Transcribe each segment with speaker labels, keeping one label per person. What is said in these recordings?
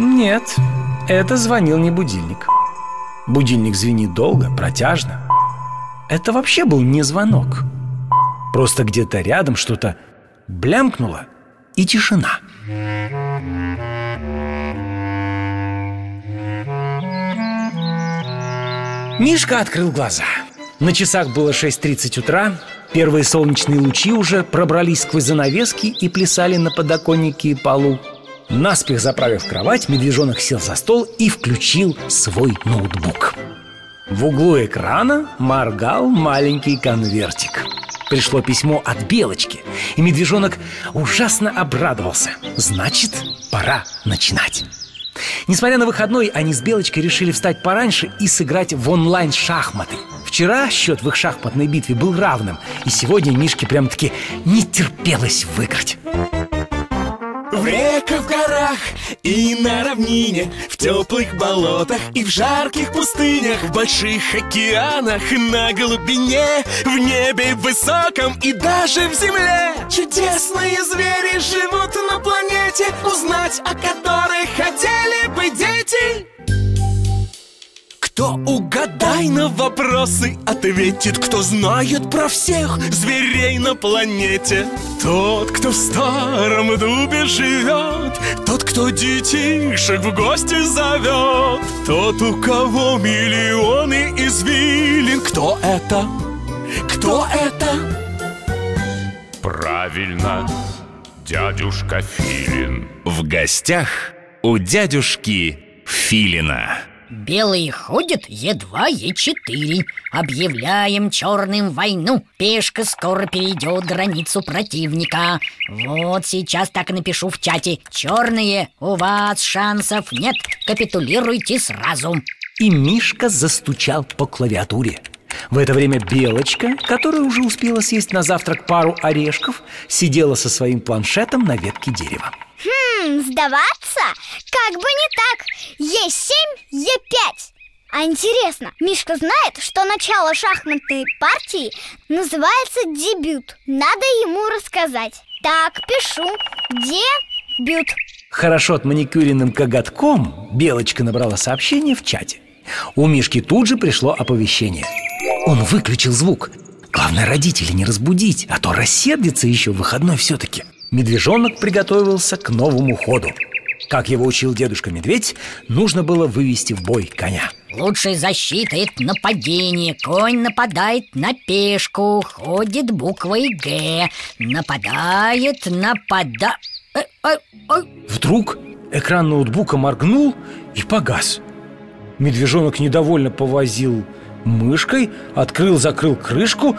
Speaker 1: Нет, это звонил не будильник. Будильник звенит долго, протяжно. Это вообще был не звонок. Просто где-то рядом что-то блямкнуло и тишина. Мишка открыл глаза. На часах было 6.30 утра. Первые солнечные лучи уже пробрались сквозь занавески и плясали на подоконнике и полу Наспех заправив кровать, медвежонок сел за стол и включил свой ноутбук. В углу экрана моргал маленький конвертик. Пришло письмо от Белочки И медвежонок ужасно обрадовался. Значит, пора начинать. Несмотря на выходной, они с Белочкой решили встать пораньше и сыграть в онлайн-шахматы. Вчера счет в их шахматной битве был равным И сегодня Мишке прям-таки не терпелось выиграть
Speaker 2: в реках, в горах и на равнине В теплых болотах и в жарких пустынях В больших океанах, на глубине В небе высоком и даже в земле. Чудесные звери живут на планете Узнать о которых хотели бы дети кто угадай на вопросы ответит? Кто знает про всех зверей на планете? Тот, кто в старом дубе живет Тот, кто детишек в гости зовет Тот, у кого миллионы извилин. Кто это? Кто это?
Speaker 3: Правильно, дядюшка Филин.
Speaker 2: В гостях у дядюшки Филина
Speaker 4: Белые ходят едва Е4 Объявляем черным войну. Пешка скоро перейдет границу противника. Вот сейчас так и напишу в чате. Черные, у вас шансов нет. Капитулируйте сразу
Speaker 1: И Мишка застучал по клавиатуре. В это время Белочка, которая уже успела съесть на завтрак пару орешков, сидела со своим планшетом на ветке дерева.
Speaker 5: Хм, сдаваться? Как бы не так. Е7, Е5 А интересно, Мишка знает, что начало шахматной партии называется дебют. Надо ему рассказать. Так, пишу. Дебют.
Speaker 1: Хорошо отманикюренным коготком Белочка набрала сообщение в чате. У Мишки тут же пришло оповещение. Он выключил звук. Главное родителей не разбудить, а то рассердится еще выходной все-таки Медвежонок приготовился к новому ходу. Как его учил дедушка Медведь, нужно было вывести в бой коня.
Speaker 4: Лучшая защита – это нападение. Конь нападает на пешку, ходит буквой «Г» Нападает, напада... Э,
Speaker 1: э, э. Вдруг экран ноутбука моргнул и погас. Медвежонок недовольно повозил мышкой, открыл-закрыл крышку.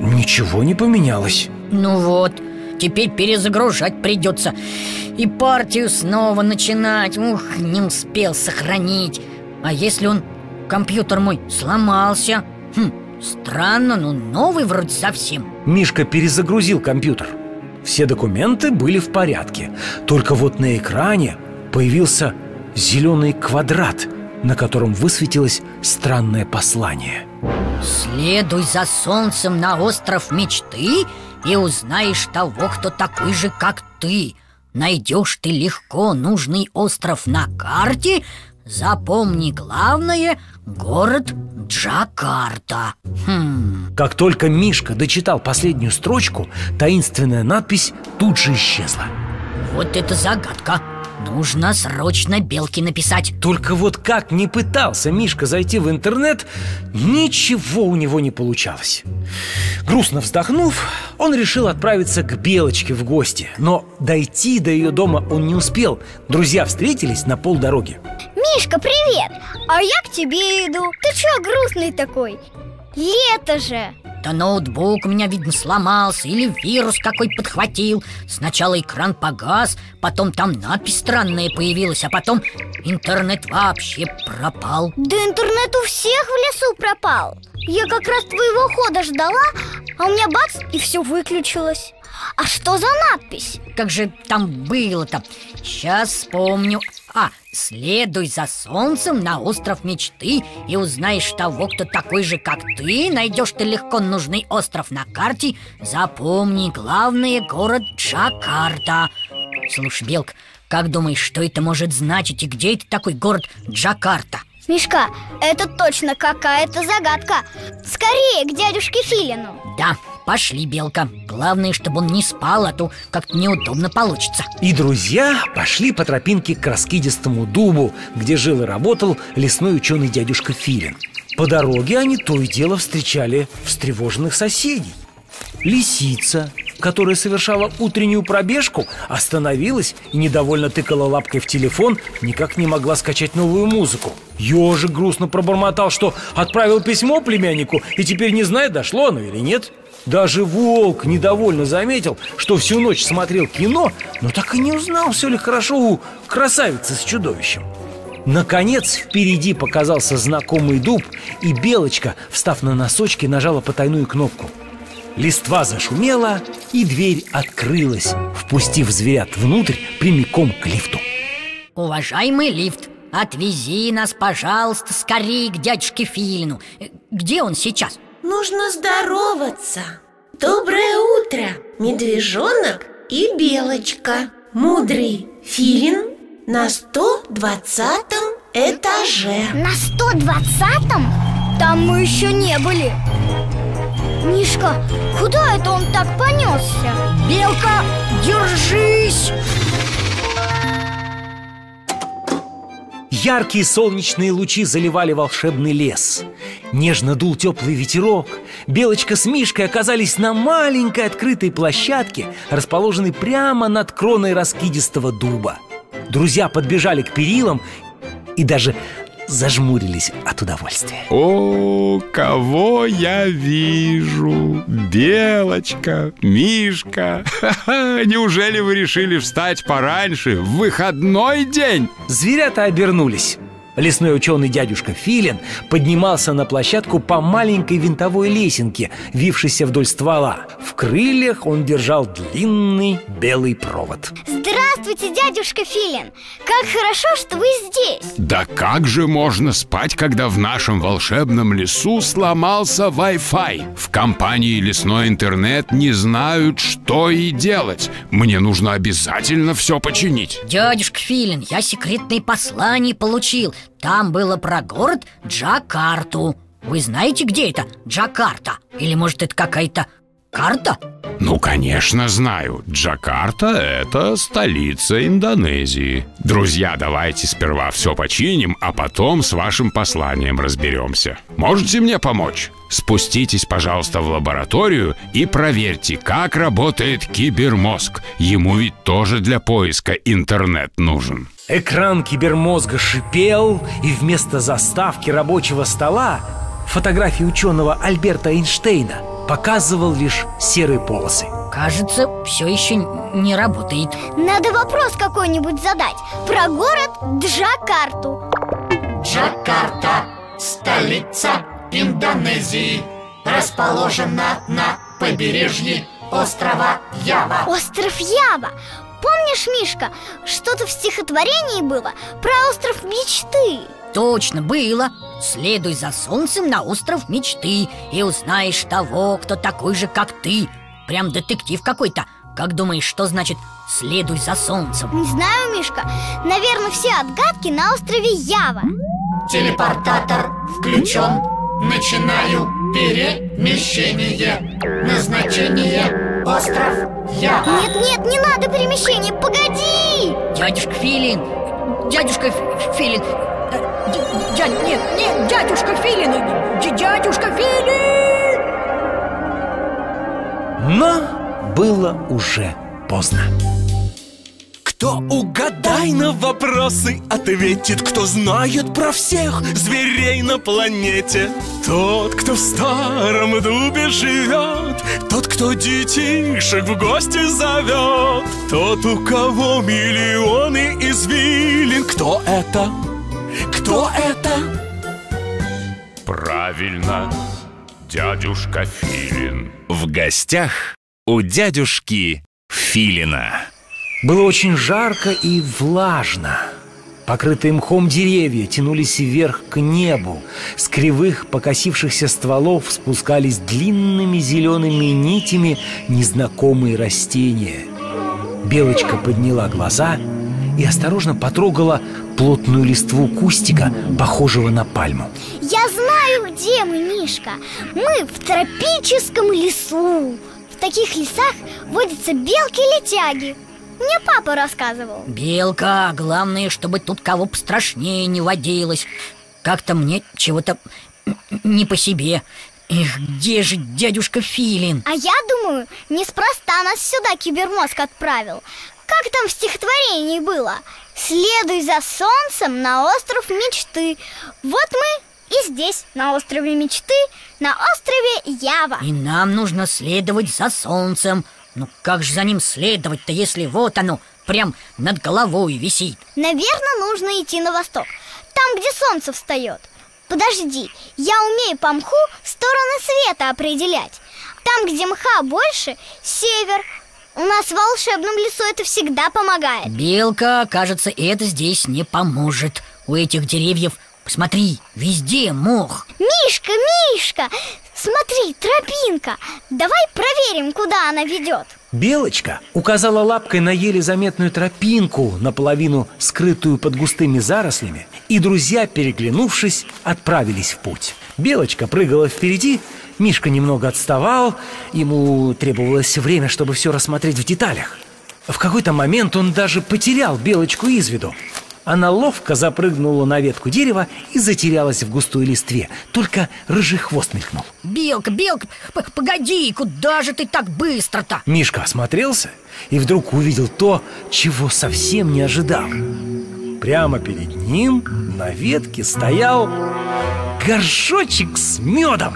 Speaker 1: Ничего не поменялось.
Speaker 4: Ну вот, Теперь перезагружать придется. И партию снова начинать. Ух, не успел сохранить. А если он, компьютер мой, сломался? Хм, странно, но новый вроде совсем.
Speaker 1: Мишка перезагрузил компьютер. Все документы были в порядке. Только вот на экране появился зеленый квадрат На котором высветилось странное послание
Speaker 4: Следуй за солнцем на остров мечты и узнаешь того, кто такой же, как ты. Найдешь ты легко нужный остров на карте. Запомни главное – город Джакарта.
Speaker 1: Хм. Как только Мишка дочитал последнюю строчку Таинственная надпись тут же исчезла.
Speaker 4: Вот это загадка Нужно срочно Белке написать
Speaker 1: Только вот как не пытался Мишка зайти в интернет Ничего у него не получалось Грустно вздохнув, он решил отправиться к Белочке в гости Но дойти до ее дома он не успел Друзья встретились на полдороги
Speaker 5: Мишка, привет! А я к тебе иду Ты чё грустный такой? Лето же!
Speaker 4: Да ноутбук у меня, видно, сломался Или вирус какой подхватил. Сначала экран погас Потом там надпись странная появилась А потом интернет вообще пропал.
Speaker 5: Да интернет у всех в лесу пропал. Я как раз твоего хода ждала А у меня бац, и все выключилось. А что за надпись?
Speaker 4: Как же там было-то? Сейчас вспомню А, следуй за солнцем на остров мечты И узнаешь того, кто такой же, как ты. Найдешь ты легко нужный остров на карте. Запомни, главное город Джакарта. Слушай, Белка, Как думаешь, что это может значить и где это такой город Джакарта?
Speaker 5: Мишка, это точно какая-то загадка. Скорее к дядюшке Филину.
Speaker 4: Да, пошли, Белка Главное, чтобы он не спал, а то как-то неудобно получится
Speaker 1: И друзья пошли по тропинке к раскидистому дубу Где жил и работал лесной ученый дядюшка Филин По дороге они то и дело встречали встревоженных соседей Лисица, которая совершала утреннюю пробежку, остановилась и недовольно тыкала лапкой в телефон, никак не могла скачать новую музыку. Ежик грустно пробормотал, что отправил письмо племяннику и теперь не знает, дошло оно или нет. Даже волк недовольно заметил, что всю ночь смотрел кино, но так и не узнал, все ли хорошо у красавицы с чудовищем. Наконец впереди показался знакомый дуб, и Белочка, встав на носочки, нажала потайную кнопку – Листва зашумела, и дверь открылась, впустив зверят внутрь прямиком к лифту.
Speaker 4: Уважаемый лифт, отвези нас, пожалуйста, скорее к дядюшке Филину. Э, где он сейчас?
Speaker 6: Нужно здороваться. Доброе утро, медвежонок и белочка. Мудрый Филин на 120 этаже.
Speaker 5: На 120-м? Там мы еще не были Мишка, куда это он так понесся?
Speaker 4: Белка, держись!
Speaker 1: Яркие солнечные лучи заливали волшебный лес. Нежно дул теплый ветерок. Белочка с Мишкой оказались на маленькой открытой площадке Расположенной прямо над кроной раскидистого дуба. Друзья подбежали к перилам и даже зажмурились от удовольствия
Speaker 3: О, кого я вижу! Белочка, Мишка Неужели вы решили встать пораньше в выходной день?
Speaker 1: Зверята обернулись Лесной ученый дядюшка Филин поднимался на площадку по маленькой винтовой лесенке, вившейся вдоль ствола. В крыльях он держал длинный белый провод.
Speaker 5: Здравствуйте, дядюшка Филин! Как хорошо, что вы здесь!
Speaker 3: Да как же можно спать, когда в нашем волшебном лесу сломался Wi-Fi? В компании «Лесной интернет» не знают, что и делать. Мне нужно обязательно все починить.
Speaker 4: Дядюшка Филин, я секретные послания получил там было про город Джакарту Вы знаете, где это Джакарта? Или может это какая-то карта?
Speaker 3: Ну, конечно, знаю. Джакарта – это столица Индонезии. Друзья, давайте сперва все починим, а потом с вашим посланием разберемся. Можете мне помочь? Спуститесь, пожалуйста, в лабораторию и проверьте, как работает кибермозг. Ему ведь тоже для поиска интернет нужен.
Speaker 1: Экран кибермозга шипел, и вместо заставки рабочего стола фотографии ученого Альберта Эйнштейна – показывал лишь серые полосы.
Speaker 4: Кажется, все еще не работает.
Speaker 5: Надо вопрос какой-нибудь задать Про город Джакарту.
Speaker 7: Джакарта – столица Индонезии Расположена на побережье острова Ява.
Speaker 5: Остров Ява. Помнишь, Мишка, что-то в стихотворении было про остров мечты?
Speaker 4: Точно, было Следуй за солнцем на остров мечты И узнаешь того, кто такой же, как ты. Прям детектив какой-то. Как думаешь, что значит «следуй за солнцем»?
Speaker 5: Не знаю, Мишка. Наверное, все отгадки на острове Ява.
Speaker 7: Телепортатор включен. Начинаю перемещение. Назначение остров Ява.
Speaker 5: Нет, нет, не надо перемещения, погоди!
Speaker 4: Дядюшка Филин, дядюшка Филин Дядь, нет, нет, дядюшка Филин! Дядюшка Филин!
Speaker 1: Но было уже поздно.
Speaker 2: Кто угадай на вопросы ответит? Кто знает про всех зверей на планете? Тот, кто в старом дубе живет Тот, кто детишек в гости зовет Тот, у кого миллионы извилин. Кто это? Кто это?
Speaker 3: Правильно, дядюшка Филин.
Speaker 8: В гостях у дядюшки Филина.
Speaker 1: Было очень жарко и влажно. Покрытые мхом деревья тянулись вверх к небу. С кривых покосившихся стволов спускались длинными зелеными нитями незнакомые растения. Белочка подняла глаза и осторожно потрогала плотную листву кустика, похожего на пальму.
Speaker 5: Я знаю, где мы, Мишка. Мы в тропическом лесу. В таких лесах водятся белки-летяги Мне папа рассказывал.
Speaker 4: Белка, главное, чтобы тут кого пострашнее не водилось. Как-то мне чего-то не по себе. Эх, где же дядюшка Филин?
Speaker 5: А я думаю, неспроста нас сюда кибермозг отправил Как там в стихотворении было? Следуй за солнцем на остров мечты Вот мы и здесь, на острове мечты, на острове Ява.
Speaker 4: И нам нужно следовать за солнцем. Ну как же за ним следовать-то, если вот оно, прям над головой висит?
Speaker 5: Наверное, нужно идти на восток Там, где солнце встает Подожди, я умею по мху стороны света определять. Там, где мха больше, север У нас в волшебном лесу это всегда помогает.
Speaker 4: Белка, кажется, это здесь не поможет. У этих деревьев, посмотри, везде мох.
Speaker 5: Мишка, Мишка, смотри, тропинка. Давай проверим, куда она ведет.
Speaker 1: Белочка указала лапкой на еле заметную тропинку, наполовину скрытую под густыми зарослями, и друзья, переглянувшись, отправились в путь. Белочка прыгала впереди, Мишка немного отставал, ему требовалось время, чтобы все рассмотреть в деталях. В какой-то момент он даже потерял Белочку из виду. Она ловко запрыгнула на ветку дерева и затерялась в густой листве. Только рыжий хвост мелькнул.
Speaker 4: Белка, Белка, погоди, куда же ты так быстро-то?
Speaker 1: Мишка осмотрелся и вдруг увидел то, чего совсем не ожидал. Прямо перед ним на ветке стоял горшочек с медом.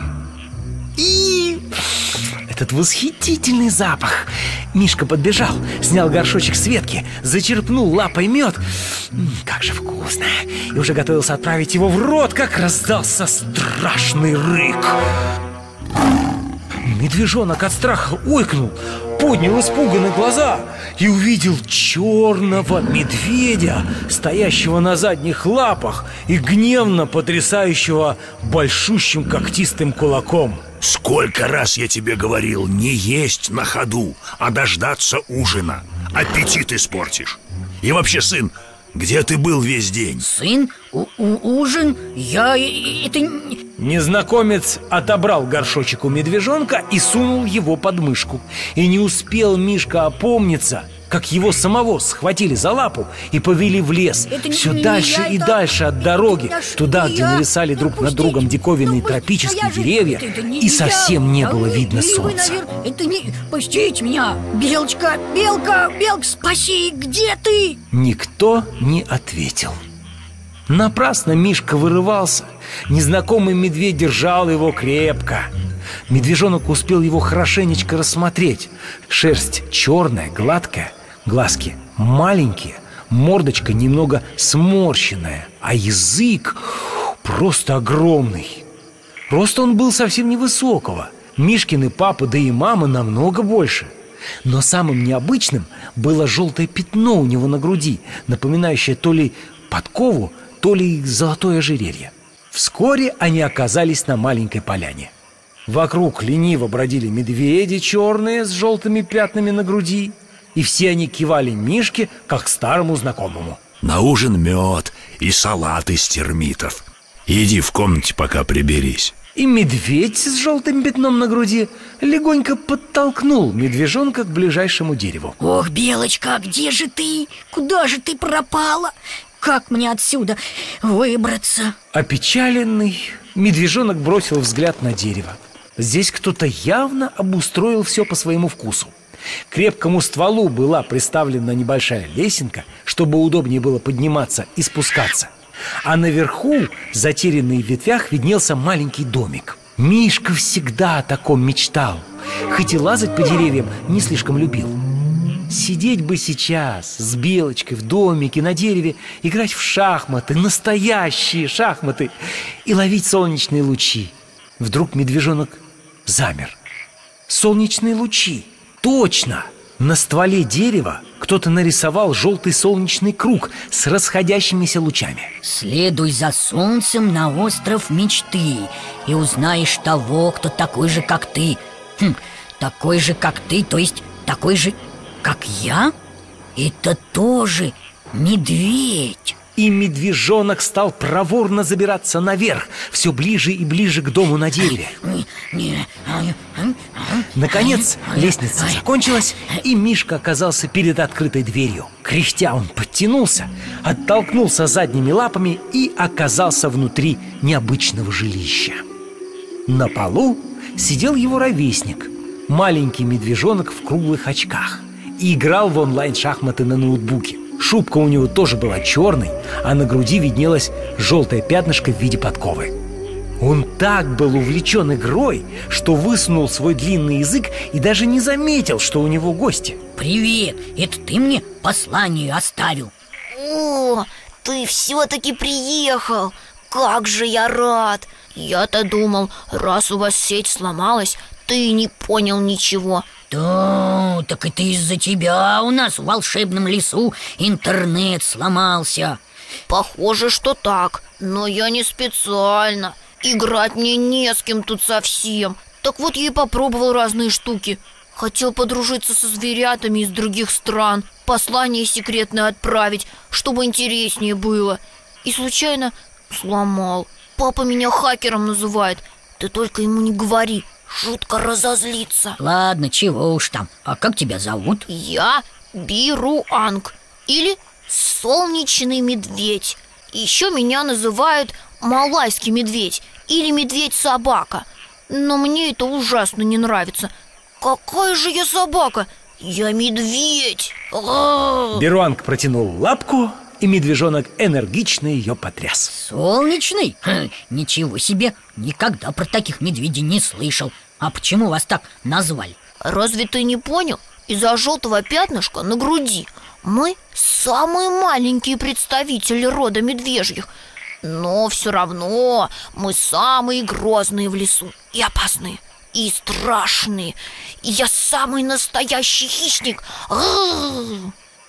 Speaker 1: Этот восхитительный запах. Мишка подбежал, снял горшочек с ветки Зачерпнул лапой мед. Как же вкусно! И уже готовился отправить его в рот Как раздался страшный рык Медвежонок от страха ойкнул Поднял испуганные глаза И увидел черного медведя Стоящего на задних лапах И гневно потрясающего Большущим когтистым кулаком
Speaker 9: Сколько раз я тебе говорил не есть на ходу, а дождаться ужина Аппетит испортишь И вообще, сын, где ты был весь день?
Speaker 4: Сын? У -у Ужин? Я... это...
Speaker 1: Незнакомец отобрал горшочек у медвежонка и сунул его под мышку И не успел Мишка опомниться как его самого схватили за лапу и повели в лес
Speaker 4: Это
Speaker 1: Все
Speaker 4: не
Speaker 1: дальше
Speaker 4: я,
Speaker 1: и
Speaker 4: это-
Speaker 1: дальше от дороги
Speaker 4: это
Speaker 1: Туда,
Speaker 4: не
Speaker 1: где
Speaker 4: я.
Speaker 1: нависали друг над
Speaker 4: Отпустите.
Speaker 1: другом диковинные
Speaker 4: вы-
Speaker 1: тропические
Speaker 4: а я
Speaker 1: деревья
Speaker 4: это- не
Speaker 1: И
Speaker 4: я.
Speaker 1: совсем не было видно солнца
Speaker 4: навер- Это не... Пустите меня! Белочка, Белка, Белка, спаси! Где ты?
Speaker 1: Никто не ответил Напрасно Мишка вырывался. Незнакомый медведь держал его крепко. Медвежонок успел его хорошенечко рассмотреть. Шерсть черная, гладкая Глазки маленькие Мордочка немного сморщенная А язык просто огромный. Рост он был совсем невысокого. Мишкины папа, да и мама намного больше. Но самым необычным было желтое пятно у него на груди Напоминающее то ли подкову, то ли золотое ожерелье. Вскоре они оказались на маленькой поляне. Вокруг лениво бродили медведи черные с желтыми пятнами на груди И все они кивали Мишке, как старому знакомому.
Speaker 9: На ужин мед и салат из термитов. Иди в комнате, пока приберись.
Speaker 1: И медведь с желтым пятном на груди легонько подтолкнул медвежонка к ближайшему дереву.
Speaker 4: Ох, Белочка, где же ты? Куда же ты пропала? Как мне отсюда выбраться?
Speaker 1: Опечаленный, медвежонок бросил взгляд на дерево. Здесь кто-то явно обустроил все по своему вкусу. К крепкому стволу была приставлена небольшая лесенка, чтобы удобнее было подниматься и спускаться. А наверху, затерянный в ветвях, виднелся маленький домик. Мишка всегда о таком мечтал. Хоть и лазать по деревьям не слишком любил Сидеть бы сейчас с белочкой в домике на дереве, играть в шахматы, настоящие шахматы и ловить солнечные лучи. Вдруг медвежонок замер. Солнечные лучи! Точно! На стволе дерева кто-то нарисовал желтый солнечный круг с расходящимися лучами.
Speaker 4: Следуй за солнцем на остров мечты И узнаешь того, кто такой же, как ты Хм, такой же, как ты, то есть такой же, как я? Это тоже Медведь.
Speaker 1: И медвежонок стал проворно забираться наверх Все ближе и ближе к дому на дереве. Наконец лестница закончилась И Мишка оказался перед открытой дверью. Кряхтя он подтянулся Оттолкнулся задними лапами И оказался внутри необычного жилища. На полу сидел его ровесник Маленький медвежонок в круглых очках И играл в онлайн-шахматы на ноутбуке. Шубка у него тоже была черной, а на груди виднелось желтое пятнышко в виде подковы. Он так был увлечен игрой, что высунул свой длинный язык и даже не заметил, что у него гости.
Speaker 4: Привет, это ты мне послание оставил?
Speaker 10: О, ты все-таки приехал! Как же я рад! Я-то думал, раз у вас сеть сломалась Ты не понял ничего.
Speaker 4: Да, так это из-за тебя у нас в волшебном лесу интернет сломался
Speaker 10: Похоже, что так Но я не специально. Играть мне не с кем тут совсем. Так вот я и попробовал разные штуки. Хотел подружиться со зверятами из других стран Послание секретное отправить, чтобы интереснее было. И случайно сломал. Папа меня хакером называет. Ты только ему не говори, жутко разозлится.
Speaker 4: Ладно, чего уж там. А как тебя зовут?
Speaker 10: Я Бируанг Или солнечный медведь. Еще меня называют малайский медведь Или медведь-собака Но мне это ужасно не нравится. Какая же я собака? Я медведь. А!
Speaker 1: Беруанг протянул лапку, и медвежонок энергично ее потряс.
Speaker 4: Солнечный? Хм, ничего себе, никогда про таких медведей не слышал А почему вас так назвали?
Speaker 10: Разве ты не понял? Из-за желтого пятнышка на груди Мы самые маленькие представители рода медвежьих Но все равно мы самые грозные в лесу И опасные, и страшные И я самый настоящий хищник.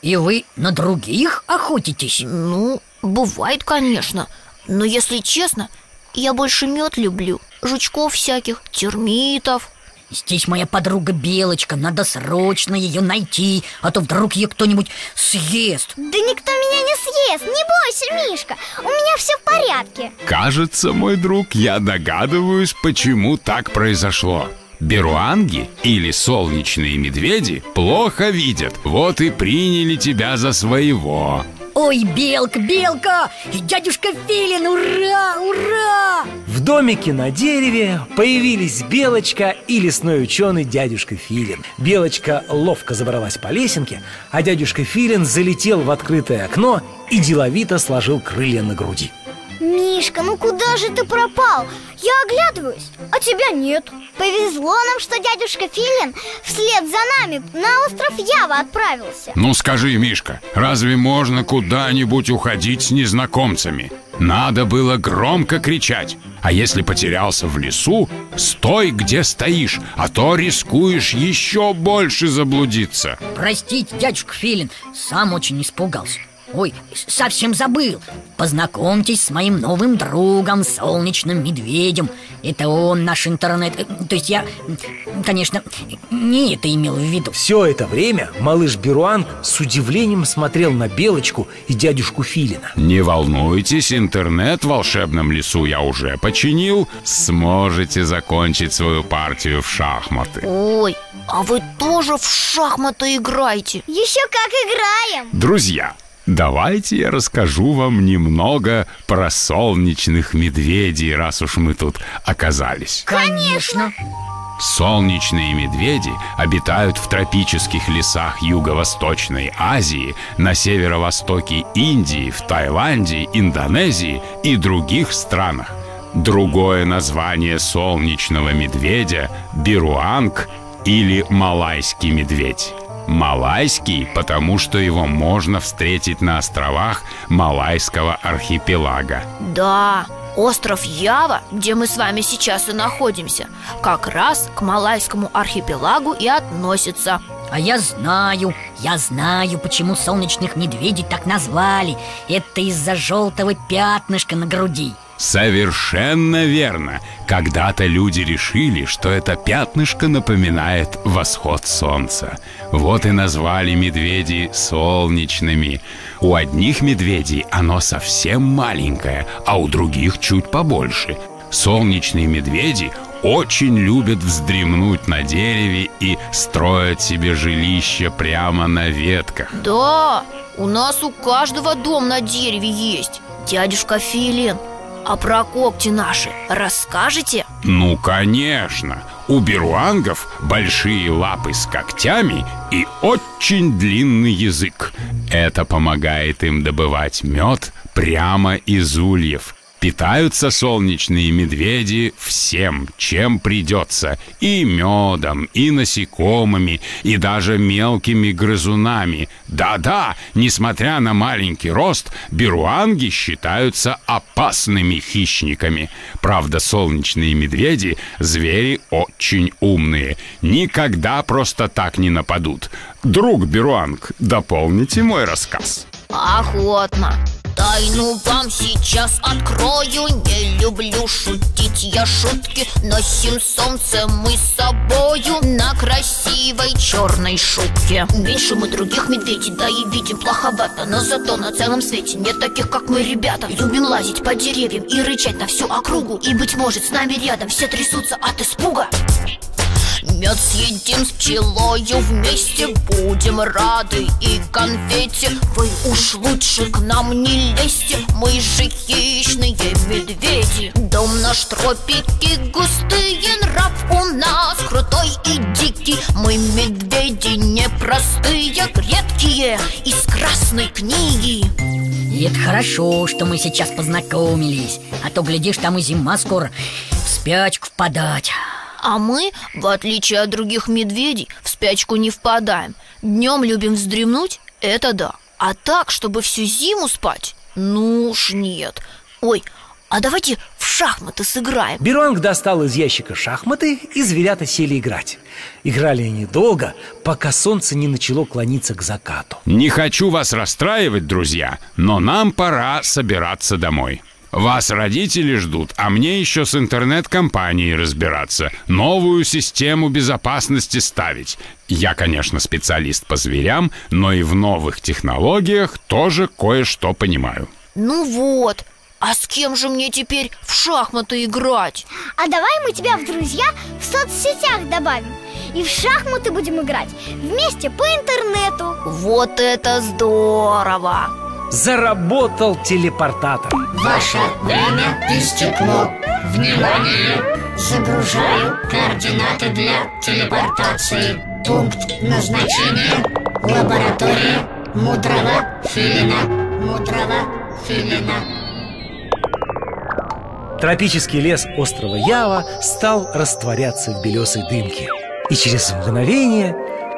Speaker 4: И вы на других охотитесь?
Speaker 10: Ну, бывает, конечно Но если честно, я больше мед люблю Жучков всяких, термитов
Speaker 4: Здесь моя подруга Белочка, надо срочно ее найти А то вдруг ее кто-нибудь съест
Speaker 5: Да никто меня не съест, не бойся, Мишка У меня все в порядке
Speaker 3: Кажется, мой друг, я догадываюсь, почему так произошло. Беруанги или солнечные медведи плохо видят, вот и приняли тебя за своего.
Speaker 4: Ой, Белка, Белка! Дядюшка Филин, ура, ура!
Speaker 1: В домике на дереве появились Белочка и лесной ученый дядюшка Филин. Белочка ловко забралась по лесенке, а дядюшка Филин залетел в открытое окно и деловито сложил крылья на груди.
Speaker 5: Мишка, ну куда же ты пропал? Я оглядываюсь, а тебя нет. Повезло нам, что дядюшка Филин вслед за нами на остров Ява отправился.
Speaker 3: Ну скажи, Мишка, разве можно куда-нибудь уходить с незнакомцами? Надо было громко кричать. А если потерялся в лесу, стой, где стоишь А то рискуешь еще больше заблудиться.
Speaker 4: Простите, дядюшка Филин, сам очень испугался Ой, совсем забыл. Познакомьтесь с моим новым другом, солнечным медведем. Это он наш интернет. Э, То есть я, конечно, не это имел в виду.
Speaker 1: Все это время малыш Беруанг с удивлением смотрел на Белочку и дядюшку Филина.
Speaker 3: Не волнуйтесь, интернет в волшебном лесу я уже починил. Сможете закончить свою партию в шахматы.
Speaker 10: Ой, а вы тоже в шахматы играете?
Speaker 5: Еще как играем.
Speaker 3: Друзья, давайте я расскажу вам немного про солнечных медведей, раз уж мы тут оказались.
Speaker 4: Конечно
Speaker 3: Солнечные медведи обитают в тропических лесах Юго-Восточной Азии, на северо-востоке Индии, в Таиланде, Индонезии и других странах. Другое название солнечного медведя – бируанг или малайский медведь. Малайский, потому что его можно встретить на островах Малайского архипелага.
Speaker 10: Да, остров Ява, где мы с вами сейчас и находимся Как раз к Малайскому архипелагу и относится.
Speaker 4: А я знаю, я знаю, почему солнечных медведей так назвали. Это из-за желтого пятнышка на груди
Speaker 3: Совершенно верно. Когда-то люди решили, что это пятнышко напоминает восход солнца. Вот и назвали медведей солнечными. У одних медведей оно совсем маленькое, а у других чуть побольше. Солнечные медведи очень любят вздремнуть на дереве и строят себе жилище прямо на ветках.
Speaker 10: Да, у нас у каждого дом на дереве есть Дядюшка Филин, а про когти наши расскажете?
Speaker 3: Ну, конечно. У беруангов большие лапы с когтями и очень длинный язык. Это помогает им добывать мед прямо из ульев. Питаются солнечные медведи всем, чем придется. И медом, и насекомыми, и даже мелкими грызунами. Да-да, несмотря на маленький рост, беруанги считаются опасными хищниками. Правда, солнечные медведи – звери очень умные. Никогда просто так не нападут. Друг беруанг, дополните мой рассказ.
Speaker 10: Охотно. Тайну вам сейчас открою. Не люблю шутить я шутки Носим солнце мы с собою На красивой черной шубке. Меньше мы других медведей, да и видим плоховато Но зато на целом свете нет таких, как мы, ребята. Любим лазить по деревьям и рычать на всю округу И, быть может, с нами рядом все трясутся от испуга Мед съедим с пчелою вместе Будем рады. И конфете Вы уж лучше к нам не лезьте. Мы же хищные медведи. Дом наш тропики густые Нрав у нас крутой и дикий. Мы медведи непростые Редкие из красной книги.
Speaker 4: И это хорошо, что мы сейчас познакомились А то, глядишь, там и зима скоро В спячку впадать
Speaker 10: а мы, в отличие от других медведей, в спячку не впадаем. Днем любим вздремнуть, это да. А так, чтобы всю зиму спать, ну уж нет. Ой, а давайте в шахматы сыграем.
Speaker 1: Беруанг достал из ящика шахматы, и зверята сели играть. Играли они долго, пока солнце не начало клониться к закату.
Speaker 3: Не хочу вас расстраивать, друзья, но нам пора собираться домой вас родители ждут, а мне еще с интернет-компанией разбираться, новую систему безопасности ставить. Я, конечно, специалист по зверям, но и в новых технологиях тоже кое-что понимаю.
Speaker 10: Ну вот, а с кем же мне теперь в шахматы играть?
Speaker 5: А давай мы тебя в друзья в соцсетях добавим И в шахматы будем играть вместе по интернету
Speaker 10: Вот это здорово!
Speaker 1: Заработал телепортатор.
Speaker 7: Ваше время истекло. Внимание! Загружаю координаты для телепортации. Пункт назначения. Лаборатория. Мудрого филина. Мудрого филина.
Speaker 1: Тропический лес острова Ява стал растворяться в белесой дымке. И через мгновение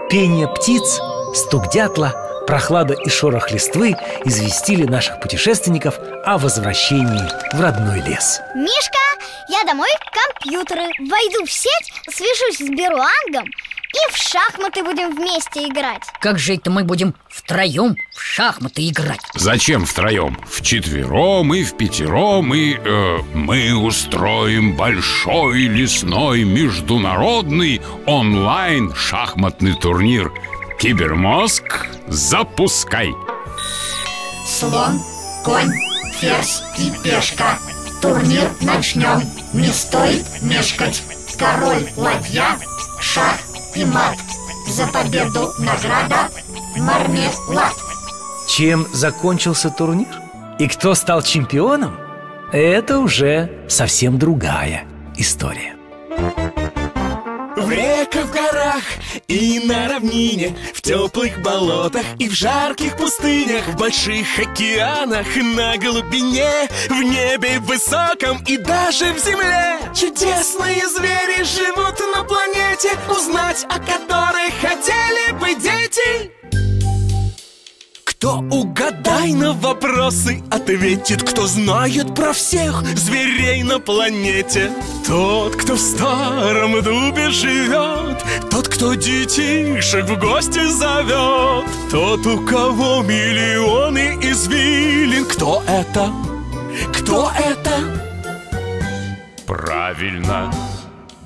Speaker 1: пение птиц, стук дятла, прохлада и шорох листвы известили наших путешественников о возвращении в родной лес
Speaker 5: Мишка, я домой компьютеры Войду в сеть, свяжусь с Беруангом И в шахматы будем вместе играть
Speaker 4: Как же это мы будем втроем в шахматы играть?
Speaker 3: Зачем втроем? В четвером и в пятером и э, мы устроим большой лесной международный онлайн шахматный турнир Кибермозг, запускай!
Speaker 7: Слон, конь, ферзь и пешка Турнир начнем, не стоит мешкать Король, ладья, шах и мат За победу награда мармелад
Speaker 1: Чем закончился турнир? И кто стал чемпионом? Это уже совсем другая история
Speaker 2: В реках, в горах и на равнине В теплых болотах и в жарких пустынях В больших океанах, на глубине В небе высоком и даже в земле. Чудесные звери живут на планете Узнать о которых хотели бы дети кто угадай на вопросы ответит Кто знает про всех зверей на планете Тот, кто в старом дубе живет Тот, кто детишек в гости зовет Тот, у кого миллионы извилин Кто это? Кто это?
Speaker 3: Правильно,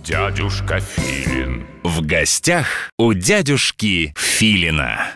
Speaker 3: дядюшка Филин.
Speaker 8: В гостях у дядюшки Филина.